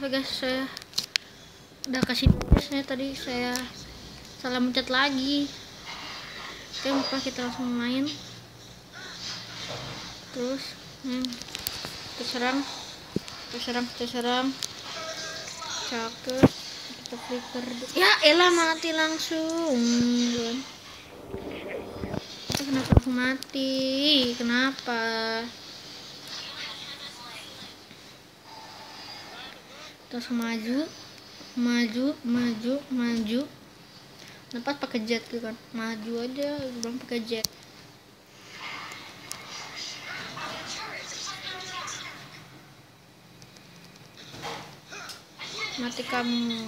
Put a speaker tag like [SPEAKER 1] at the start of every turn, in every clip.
[SPEAKER 1] maaf ya guys saya udah kasih saya tadi. Saya salah mencet lagi. Oke lupa kita langsung main. Terus hmm, kita serang. Kita serang serang. Cakep. Kita flicker. Ya elah mati langsung. Kenapa langsung mati? Kenapa terus maju maju maju maju. Dapat pakai jet gitu kan. Maju aja belum pakai jet. Mati kamu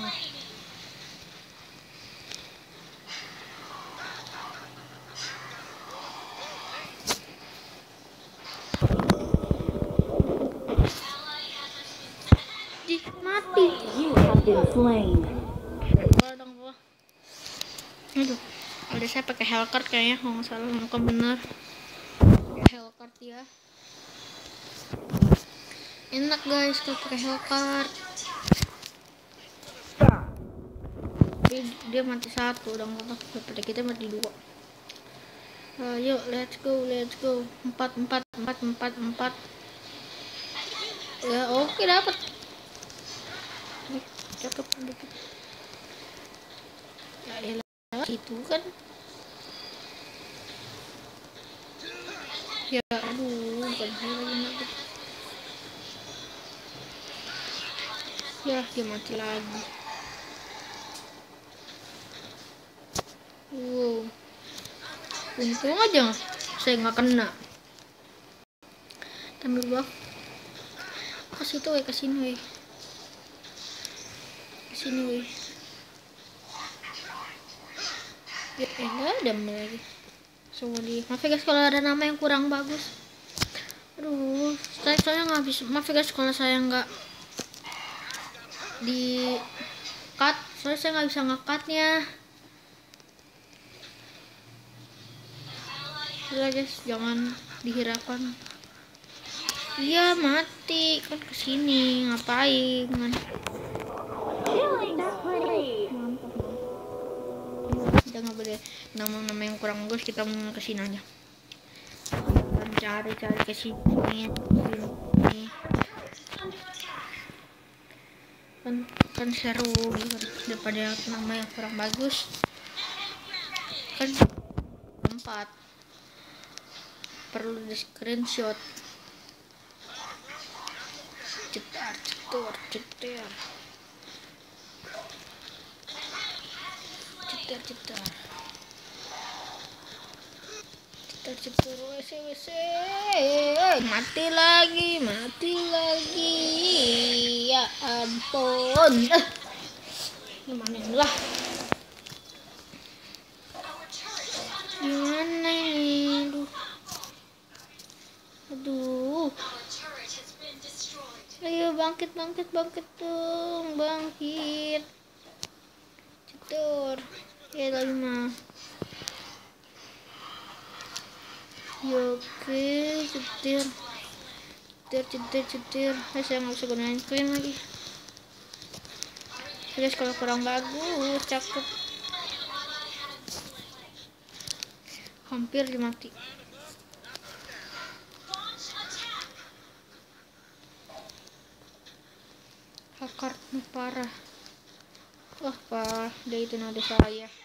[SPEAKER 1] Di, mati
[SPEAKER 2] You have been slain.
[SPEAKER 1] Dong. Aduh, udah saya pakai Hellcard kayaknya kalau nggak salah muka bener. Hellcard ya. Enak guys kalau pakai Hellcard. Dia, dia mati satu udah nggak daripada kita mati dua. Ayo, let's go, let's go. Empat, empat, empat, empat, empat. Ya, oke dapat. Cakep. Ya elah, itu kan. Ya aduh, bukan lagi nangkep. Ya, dia mati lagi. Wow. Untung aja saya nggak kena. Ambil buff. Ke situ weh, ke sini sini weh. Ya elah, ada lagi. Semua di. Maaf ya guys kalau ada nama yang kurang bagus. Aduh, saya soalnya nggak bisa. Maaf ya guys kalau saya nggak di cut. Soalnya saya nggak bisa ngekatnya. Udah guys, jangan dihiraukan. Iya mati kan ke sini ngapain kan? Kita nggak boleh nama-nama yang kurang bagus kita mau ke sini aja. Kan cari-cari ke sini, sini. Kan kan seru gitu daripada nama yang kurang bagus. Kan tempat perlu di screenshot cetar cetar cetar cetar cetar cetar cetar wc wc mati lagi mati lagi. Ya ampun. Eh. Gimana lah gimana ini? Aduh. Aduh. Ayo bangkit bangkit bangkit dong bangkit. Cetur ya lagi mah. Ya oke cetir. Cetir cetir cetir. Eh, saya nggak bisa gunain krim lagi. Guys kalau kurang bagus cakep. Hampir dimati. Hakart nih parah. Wah parah. Dia itu nada saya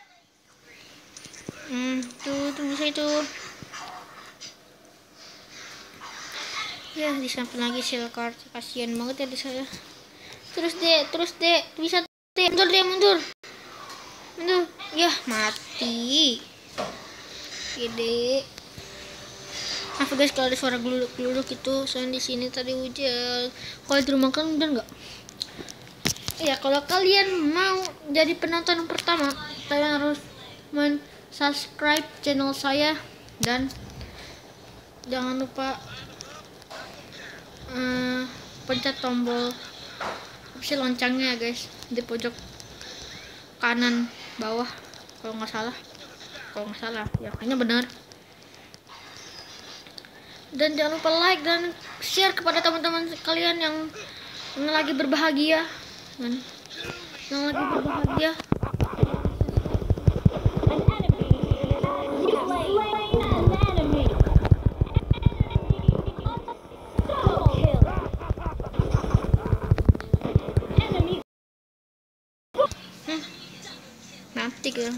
[SPEAKER 1] hmm tuh tunggu saya tuh ya di samping lagi shell card. Kasihan banget ya di saya. Terus dek terus dek bisa dek mundur dek mundur. Mundur. Ya mati. Gede Maaf guys kalau ada suara geluduk-geluduk itu soalnya di sini tadi hujan. Kalau di rumah kan hujan nggak? Ya kalau kalian mau jadi penonton pertama, kalian harus men subscribe channel saya dan jangan lupa eh, pencet tombol sih loncengnya ya guys di pojok kanan bawah kalau nggak salah. Kalau nggak salah ya kayaknya benar. Dan jangan lupa like dan share kepada teman-teman kalian yang lagi berbahagia. Yang lagi berbahagia gitu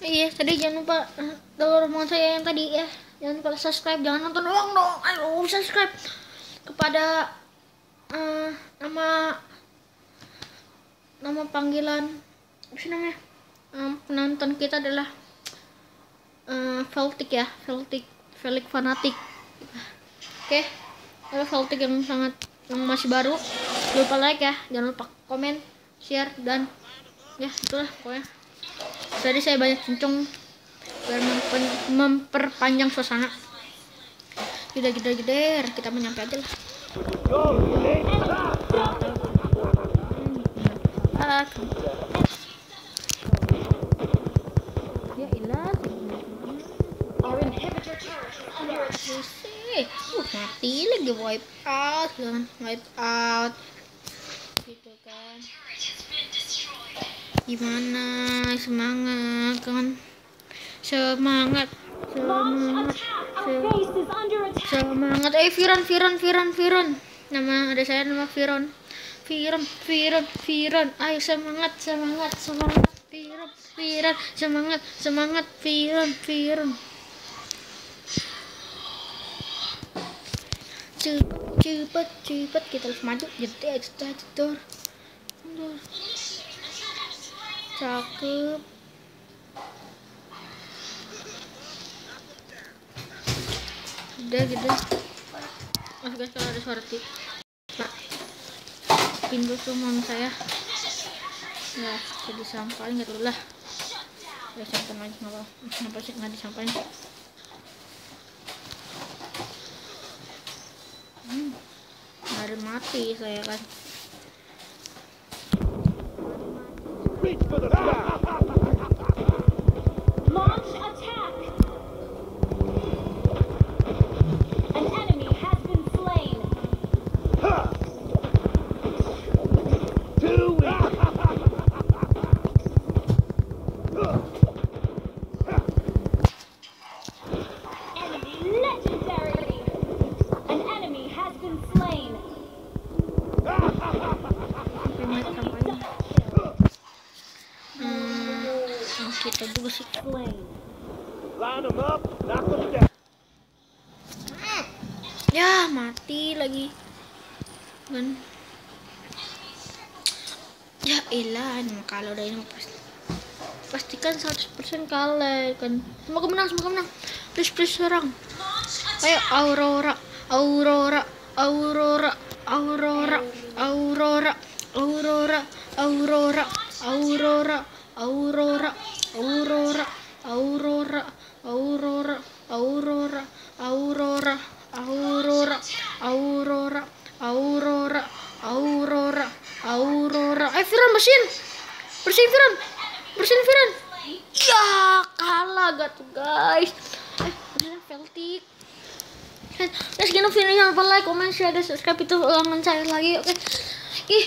[SPEAKER 1] iya tadi jangan lupa eh, download omongan saya yang tadi ya jangan lupa subscribe jangan nonton doang dong. Ayo subscribe kepada eh, nama nama panggilan apa namanya? Em, penonton kita adalah eh Celtic ya Celtic Felix fanatik. Oke Ada Celtic yang sangat yang masih baru. Jangan lupa like ya jangan lupa komen share dan ya itulah pokoknya. Tadi saya banyak cincong biar memperpanjang suasana. Gede gede gede kita menyampe aja lah. Ah, ya ilah. Uh, mati lagi wipe out. Wipe out gimana? Semangat kan? Semangat semangat semangat. Eh Viron Viron Viron Viron. Nama ada saya nama Viron. Viron Viron Viron. Ayo semangat semangat semangat. Viron Viron semangat semangat. Viron Viron. Cepet cepet cepet. Kita harus maju. Jedek jedek jedor. Cakep. Udah gitu. Mas guys kalau ada suara tip. Pak pintu sumon saya. Ya jadi sampahin gitu lah. Ya sampahin aja nggak apa. Kenapa sih nggak disampahin hmm. hari mati saya kan Nicht für das Land. Kita juga sih
[SPEAKER 2] Slain.
[SPEAKER 3] Line up, knock them down.
[SPEAKER 1] ya mati lagi. Kan. Ya elah kalau udah ini pasti pastikan 100% kalah kan. Semoga menang semoga menang. Please please serang. Ayo aurora aurora aurora aurora aurora aurora aurora aurora aurora aurora aurora aurora aurora aurora aurora aurora aurora aurora aurora eh Firan bersin. Bersin Firan bersin Firan ya kalah gak tuh guys? Eh udah Celtic Guys, jangan lupa like, comment, share, dan subscribe. Itu ulangan saya lagi, oke? Ih,